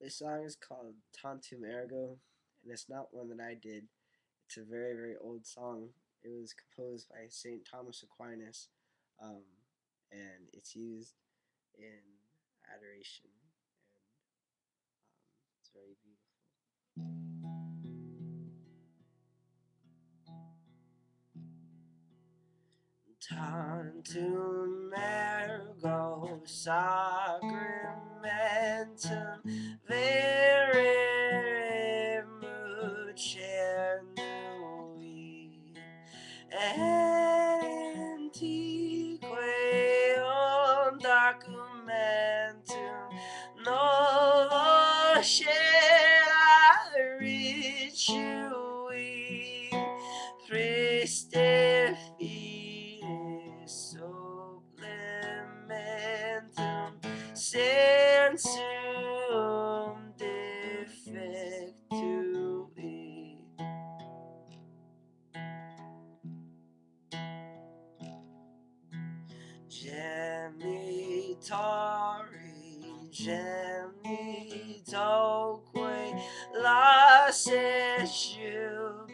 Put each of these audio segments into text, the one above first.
This song is called Tantum Ergo, and it's not one that I did. It's a very, very old song. It was composed by St. Thomas Aquinas, um, and it's used in adoration, and um, it's very beautiful. Tantum ergo sacramentum verere mucernui antique documentum novo sensum defectui Genitori, genitoque, lasse jubilatio,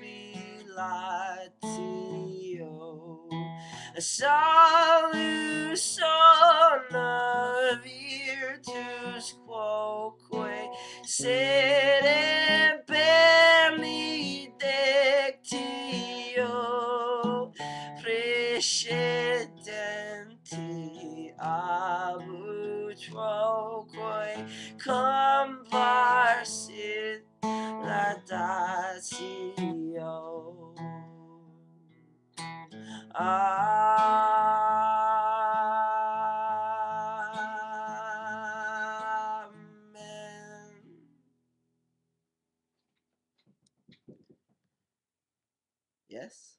salus sona sere permitec tio frescetenti abut vocoe comparsit latatio ah Yes?